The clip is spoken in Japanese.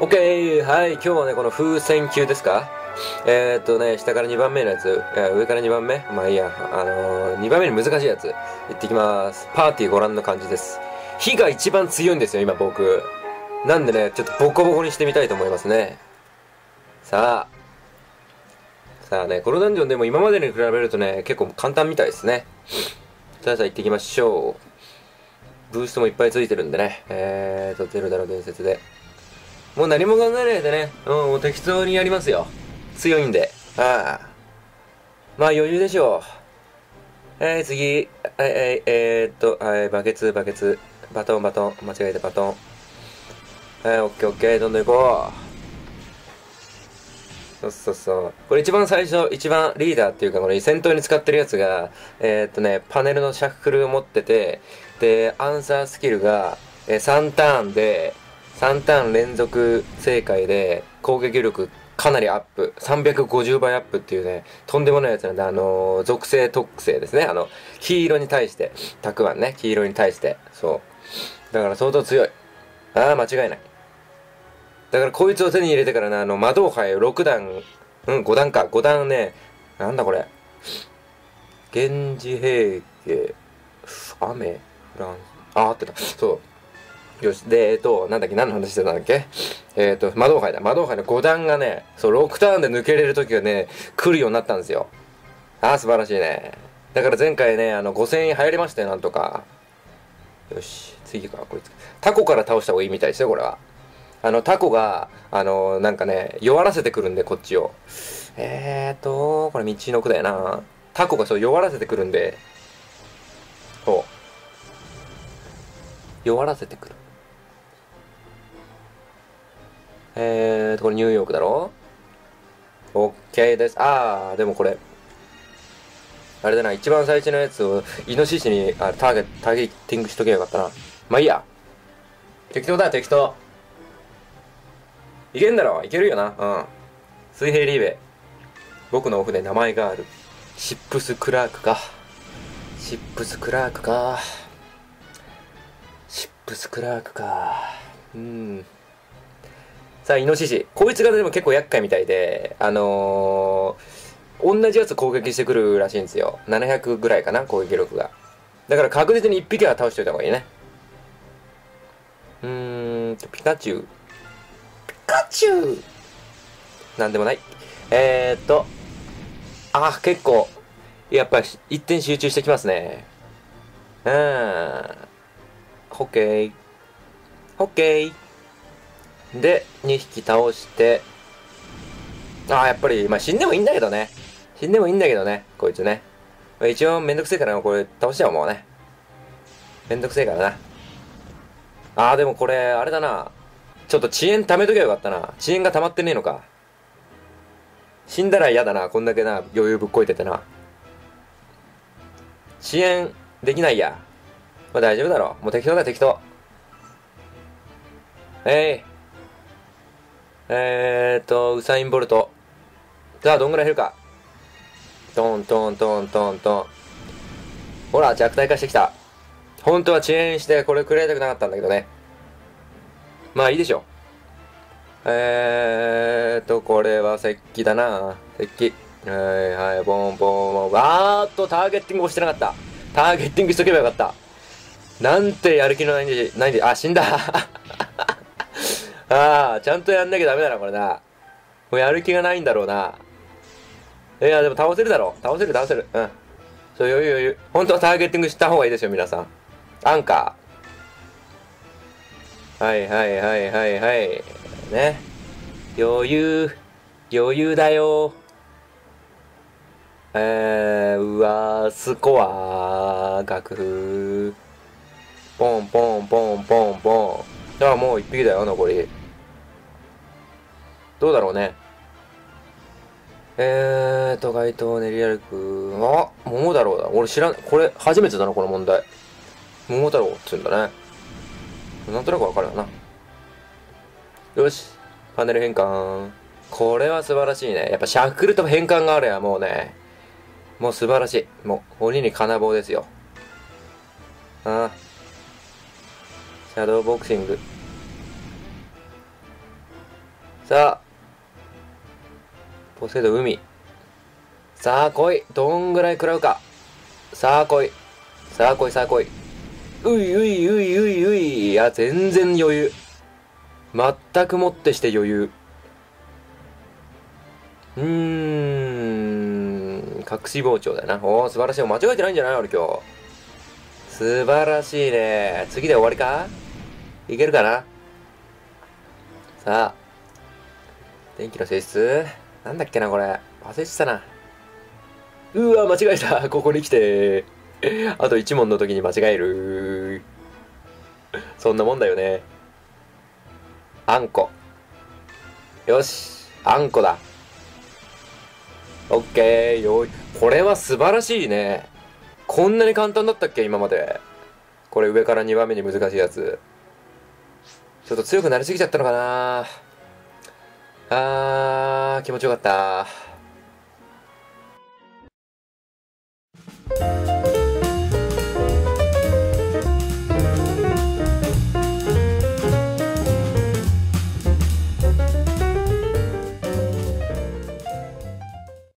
オッケーはい、今日はね、この風船球ですか？えー、っとね、下から2番目のやつ、いや上から2番目？まあいいや、あのー、2番目に難しいやつ、いってきます。パーティーご覧の感じです。火が一番強いんですよ、今僕。なんでね、ちょっとボコボコにしてみたいと思いますね。さあ。さあね、このダンジョンでも今までに比べるとね、結構簡単みたいですね。さあさあ行ってきましょう。ブーストもいっぱいついてるんでね。えーと、ゼルダの伝説で。もう何も考えないでね、うん、もう適当にやりますよ。強いんで。ああ。まあ余裕でしょう。はい、次。はい、はい、えー、っと、はい、バケツ、バケツ。バトン、バトン。間違えた、バトン。はい、オッケー、オッケー。どんどん行こう。そうそうそう。これ一番最初、一番リーダーっていうか、この先頭に使ってるやつが、えー、っとね、パネルのシャッフルを持ってて、で、アンサースキルが、えー、3ターンで、3ターン連続正解で攻撃力かなりアップ。350倍アップっていうね、とんでもないやつなんで、あのー、属性特性ですね。あの、黄色に対して、たくあんね、黄色に対して。そう。だから相当強い。ああ、間違いない。だからこいつを手に入れてからね、あの、魔導杯6段、うん、5段か、5段ね、なんだこれ。源氏平家、雨、フランス、あ、合ってた。そう。よし。で、えっと、なんだっけ、何の話してたんだっけ？えっと、魔導杯だ。魔導杯の5段がね、そう、6ターンで抜けれる時がね、来るようになったんですよ。ああ、素晴らしいね。だから前回ね、あの、5000円入りましたよ、なんとか。よし。次か、こいつ。タコから倒した方がいいみたいですよ、これは。あの、タコが、あの、なんかね、弱らせてくるんで、こっちを。えーと、これ道の奥だよな。タコがそう弱らせてくるんで、そう。弱らせてくる。えーと、これニューヨークだろ？オッケーです。あー、でもこれ、あれだな、一番最初のやつを、イノシシにあターゲットターゲティングしとけばよかったな。まあいいや。適当だ、適当。いけんだろいけるよな。うん。水平リーベ。僕のオフで名前がある。シップスクラークか。シップスクラークか。シップスクラークか。うん。さあ、イノシシ。こいつがでも結構厄介みたいで、あのー、同じやつ攻撃してくるらしいんですよ。700ぐらいかな、攻撃力が。だから確実に1匹は倒しておいた方がいいね。うーんと、ピカチュウ。ピカチュウ？なんでもない。えーっと、あ、結構、やっぱり一点集中してきますね。うん。オッケー。オッケー。で、2匹倒して、ああ、やっぱり、まあ死んでもいいんだけどね。死んでもいいんだけどね、こいつね。まあ、一応めんどくせえからこれ倒しちゃおうもうね。めんどくせえからな。ああ、でもこれ、あれだな。ちょっと遅延貯めときゃよかったな。遅延が溜まってねえのか。死んだら嫌だな、こんだけな、余裕ぶっこいててな。遅延できないや。まあ大丈夫だろう。もう適当だ適当。えい。えーっと、ウサインボルト。さあ、どんぐらい減るか。トントントントントン。ほら、弱体化してきた。本当は遅延してこれくらいたくなかったんだけどね。まあいいでしょう。えーと、これは石器だな。石器。はいはい、ボンボンボン。わーっとターゲッティングをしてなかった。ターゲッティングしとけばよかった。なんてやる気のないんで、ないんで、あ、死んだ。ああ、ちゃんとやんなきゃダメだな、これな。もうやる気がないんだろうな。いや、でも倒せるだろう。倒せる、倒せる。うん。そう、余裕余裕。本当はターゲッティングした方がいいですよ、皆さん。アンカー。はいはいはいはいはい。ね。余裕。余裕だよ。えー、うわスコア、楽譜。ポンポンポンポンポン。ああ、もう一匹だよ、残り。どうだろうね。えーと、街頭練り歩く。あ、桃太郎だ。俺知らん、これ初めてだな、この問題。桃太郎って言うんだね。なんとなくわかるよな。よし。パネル変換。これは素晴らしいね。やっぱシャッフルと変換があればもうね、もう素晴らしい。もう、鬼に金棒ですよ。ああ。シャドーボクシング。さあ。ポセイド海。さあ来い。どんぐらい食らうか。さあ来い。さあ来いさあ来い。ういういういういうい。いや、全然余裕。全くもってして余裕。うーん。隠し包丁だな。おお、素晴らしい。間違えてないんじゃない？俺今日。素晴らしいね。次で終わりか？いけるかな？さあ。電気の性質なんだっけなこれ。忘れてたな。うわ、間違えた。ここに来て。あと1問の時に間違える。そんなもんだよね。あんこ。よし。あんこだ。オッケーよい。これは素晴らしいね。こんなに簡単だったっけ今まで。これ上から2番目に難しいやつ。ちょっと強くなりすぎちゃったのかなあー、気持ちよかった。